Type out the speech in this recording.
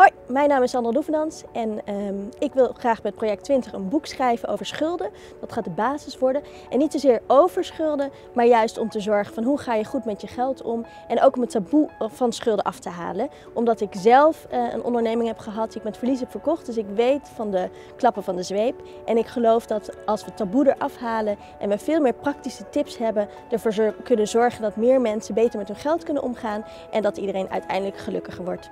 Hoi, mijn naam is Sandra Doevenans en ehm, ik wil graag met Project 20 een boek schrijven over schulden. Dat gaat de basis worden. En niet zozeer over schulden, maar juist om te zorgen van hoe ga je goed met je geld om. En ook om het taboe van schulden af te halen. Omdat ik zelf uh, een onderneming heb gehad die ik met verlies heb verkocht. Dus ik weet van de klappen van de zweep. En ik geloof dat als we het taboe eraf halen en we veel meer praktische tips hebben, ervoor kunnen zorgen dat meer mensen beter met hun geld kunnen omgaan. En dat iedereen uiteindelijk gelukkiger wordt.